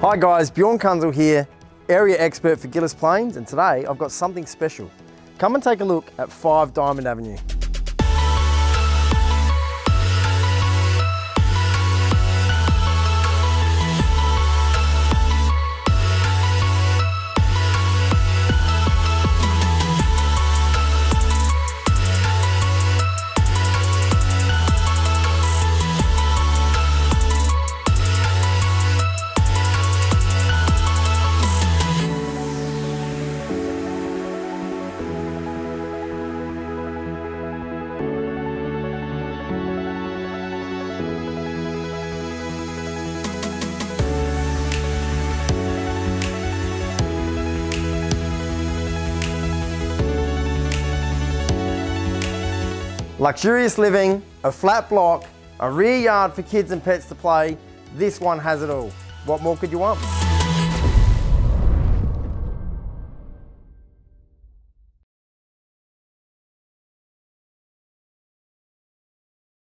Hi guys, Bjorn Kunzel here, area expert for Gilles Plains, and today I've got something special. Come and take a look at 5 Diamond Avenue. Luxurious living, a flat block, a rear yard for kids and pets to play, this one has it all. What more could you want?